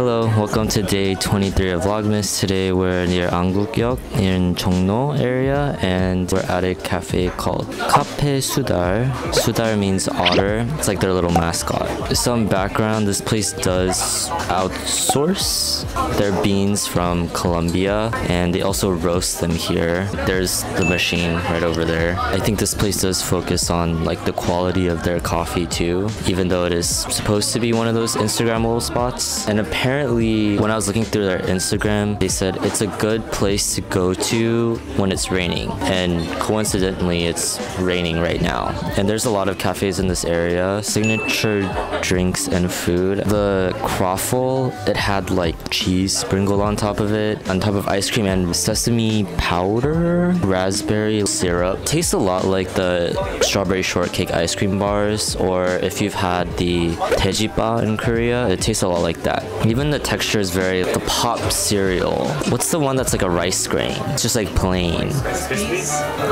Hello, welcome to day 23 of Vlogmas. Today we're near Angukyeok in Jongno area and we're at a cafe called Cafe Sudal. Sudal means otter. It's like their little mascot. Some background, this place does outsource their beans from Colombia and they also roast them here. There's the machine right over there. I think this place does focus on like the quality of their coffee too, even though it is supposed to be one of those Instagrammable spots. And apparently, when I was looking through their Instagram, they said it's a good place to go to when it's raining. And coincidentally, it's raining right now. And there's a lot of cafes in this area, signature drinks and food. The croffle, it had like cheese sprinkled on top of it, on top of ice cream and sesame powder, raspberry syrup. Tastes a lot like the strawberry shortcake ice cream bars, or if you've had the daejipba in Korea, it tastes a lot like that. Even the texture is very the pop cereal. What's the one that's like a rice grain? It's just like plain.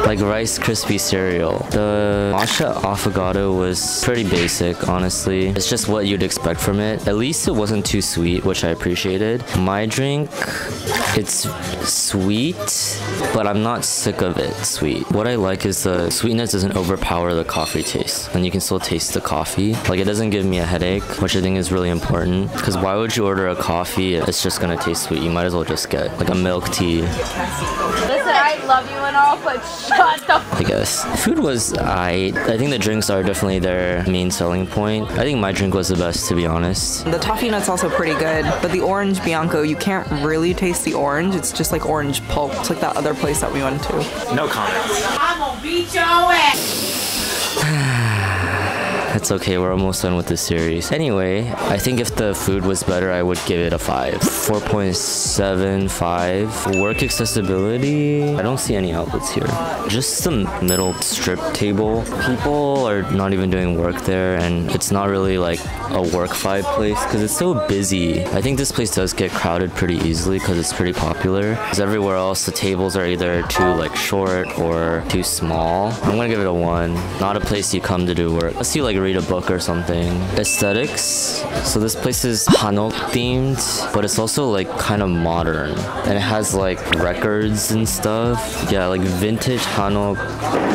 Like Rice Krispie cereal. The matcha affogato was pretty basic, honestly. It's just what you'd expect from it. At least it wasn't too sweet, which I appreciated. My drink, it's sweet, but I'm not sick of it sweet. What I like is the sweetness doesn't overpower the coffee taste, and you can still taste the coffee. Like it doesn't give me a headache, which I think is really important. Because why would you order a coffee? It's just gonna taste sweet. You might as well just get like a milk tea. Listen, I love you and all, but shut the I guess. Food was I I think the drinks are definitely their main selling point. I think my drink was the best to be honest. The toffee nut's also pretty good, but the orange Bianco, you can't really taste the orange. It's just like orange pulp. It's like that other place that we went to. No comments. I'm gonna beat your ass. It's okay, we're almost done with this series. Anyway, I think if the food was better, I would give it a 5. 4.75. Work accessibility, I don't see any outlets here. Just some middle strip table. People are not even doing work there, and it's not really like a work vibe place because it's so busy. I think this place does get crowded pretty easily because it's pretty popular. Because everywhere else, the tables are either too like short or too small. I'm gonna give it a 1. Not a place you come to do work. Let's see like read a book or something. Aesthetics. So this place is Hanok themed, but it's also like kind of modern. And it has like records and stuff. Yeah, like vintage Hanok,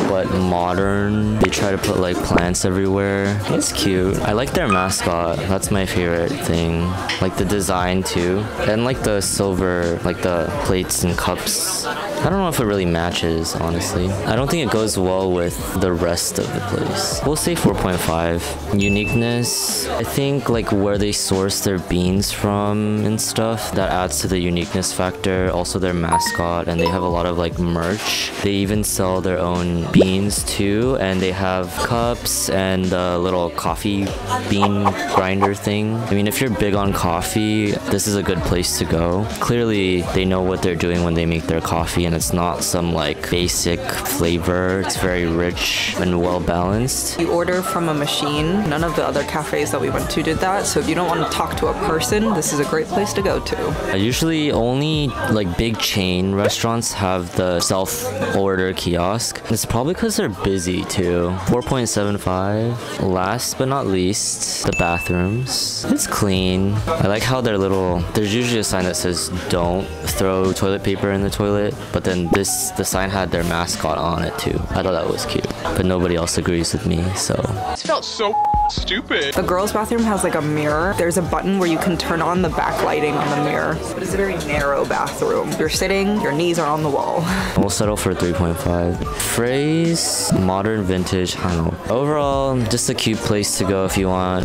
but modern. They try to put like plants everywhere. It's cute. I like their mascot. That's my favorite thing. Like the design too. And like the silver, like the plates and cups. I don't know if it really matches, honestly. I don't think it goes well with the rest of the place. We'll say 4.5. Uniqueness, I think like where they source their beans from and stuff, that adds to the uniqueness factor. Also their mascot, and they have a lot of like merch. They even sell their own beans too, and they have cups and a little coffee bean grinder thing. I mean, if you're big on coffee, this is a good place to go. Clearly, they know what they're doing when they make their coffee, and it's not some like basic flavor. It's very rich and well balanced. You order from a machine. None of the other cafes that we went to did that. So if you don't want to talk to a person, this is a great place to go to. Uh, Usually, only like big chain restaurants have the self-order kiosk. It's probably because they're busy too. 4.75. Last but not least, the bathrooms. It's clean. I like how they're little. There's usually a sign that says "Don't throw toilet paper in the toilet," but then this the sign had their mascot on it too. I thought that was cute, but nobody else agrees with me. So This felt so stupid. The girls' bathroom has like a mirror. There's a button where you can turn on the backlighting on the mirror. But it's a very narrow bathroom. You're sitting, your knees are on the wall. We'll settle for 3.5. Phrase modern vintage Hanok. Overall, just a cute place to go if you want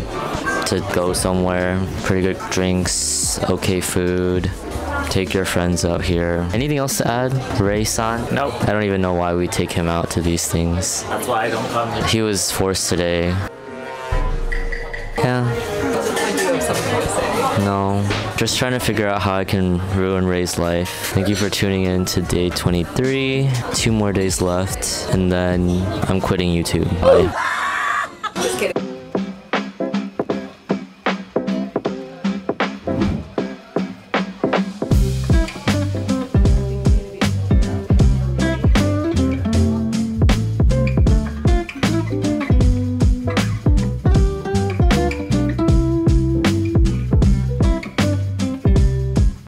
to go somewhere. Pretty good drinks, okay food. Take your friends out here. Anything else to add? Ray san? Nope. I don't even know why we take him out to these things. That's why I don't come here. He was forced today. Yeah. No. Just trying to figure out how I can ruin Ray's life. Thank you for tuning in to day 23. Two more days left, and then I'm quitting YouTube. Bye.